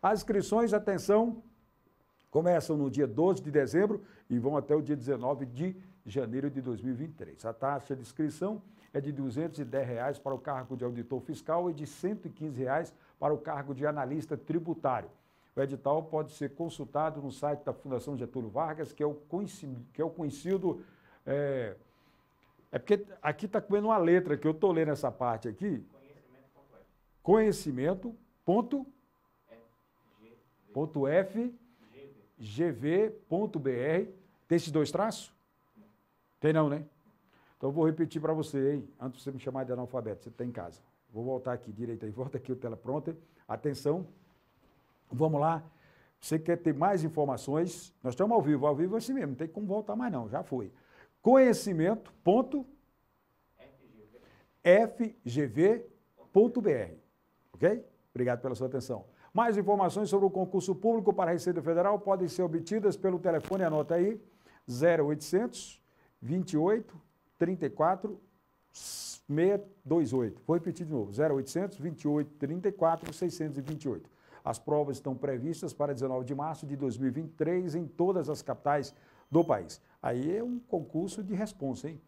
As inscrições, atenção, começam no dia 12 de dezembro e vão até o dia 19 de janeiro de 2023. A taxa de inscrição é de 210 reais para o cargo de auditor fiscal e de 115 reais para o cargo de analista tributário. O edital pode ser consultado no site da Fundação Getúlio Vargas, que é o conhecido, que é o conhecido é, é porque aqui está comendo uma letra que eu estou lendo essa parte aqui. Conhecimento. Ponto. Ponto F. GV.br. Tem esses dois traços? Tem não, né? Então eu vou repetir para você, hein? Antes de você me chamar de analfabeto, você está em casa. Vou voltar aqui, direito aí, volta aqui o teleprompter. Atenção. Vamos lá. Você quer ter mais informações? Nós estamos ao vivo, ao vivo é assim mesmo, não tem como voltar mais não, já foi. Conhecimento, ponto, fgv.br. Ok? Obrigado pela sua atenção. Mais informações sobre o concurso público para a Receita Federal podem ser obtidas pelo telefone, anota aí, 0800 28 34 628. Vou repetir de novo, 0800 28 34 628. As provas estão previstas para 19 de março de 2023 em todas as capitais do país. Aí é um concurso de responsa, hein?